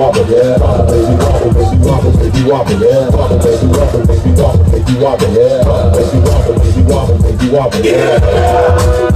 wobble, baby wobble, baby wobble, baby wobble, yeah. Wobble, baby wobble, baby Baby wobble, yeah. Make you wobble, make you wobble, make wobble, yeah.